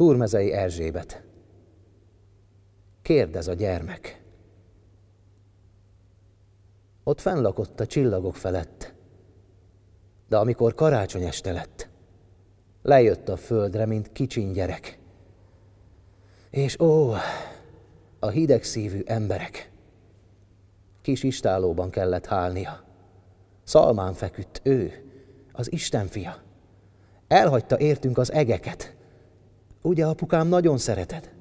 Turmezei Erzsébet. Kérdez a gyermek. Ott fennlakott a csillagok felett, de amikor karácsony este lett, lejött a földre, mint kicsin gyerek. És ó, a hideg szívű emberek. Kis istálóban kellett hálnia. Szalmán feküdt ő, az Isten fia. Elhagyta értünk az egeket. Ugye, apukám, nagyon szereted?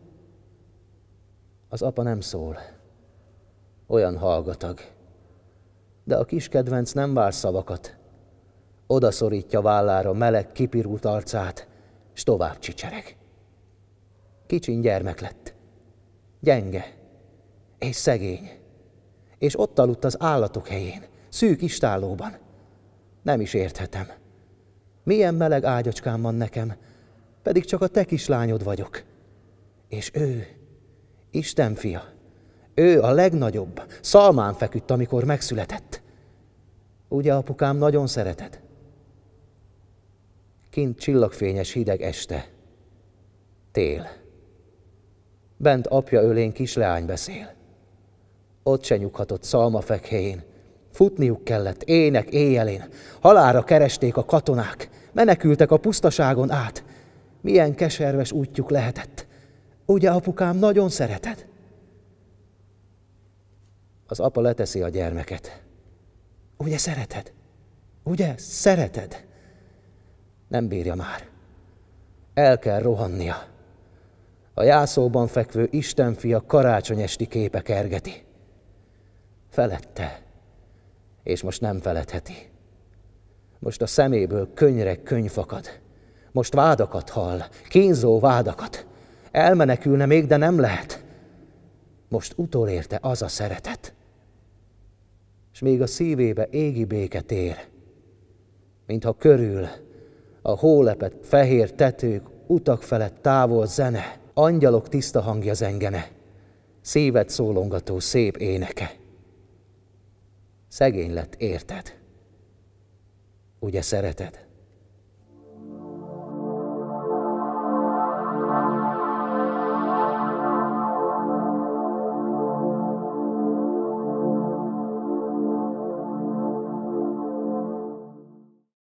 Az apa nem szól. Olyan hallgatag. De a kis kedvenc nem vár szavakat. Oda szorítja vállára meleg, kipirult arcát, s tovább csicsereg. Kicsin gyermek lett. Gyenge és szegény. És ott aludt az állatok helyén, szűk istállóban. Nem is érthetem. Milyen meleg ágyacskám van nekem, pedig csak a te kislányod vagyok. És ő, Isten fia, ő a legnagyobb, szalmán feküdt, amikor megszületett. Ugye, apukám, nagyon szereted? Kint csillagfényes hideg este. Tél. Bent apja ölén kisleány beszél. Ott se nyughatott szalmafek helyén. Futniuk kellett ének éjjelén. Halára keresték a katonák. Menekültek a pusztaságon át. Milyen keserves útjuk lehetett. Ugye, apukám, nagyon szereted? Az apa leteszi a gyermeket. Ugye szereted? Ugye szereted? Nem bírja már. El kell rohannia. A jászóban fekvő Istenfia karácsonyesti képe kergeti. Felette, és most nem feledheti. Most a szeméből könyre könyv fakad. Most vádakat hall, kínzó vádakat. Elmenekülne még, de nem lehet. Most utolérte az a szeretet. És még a szívébe égi béke tér, mintha körül a hólepet fehér tetők, utak felett távol zene, angyalok tiszta hangja zengene, szívet szólongató szép éneke. Szegény lett érted. Ugye szereted?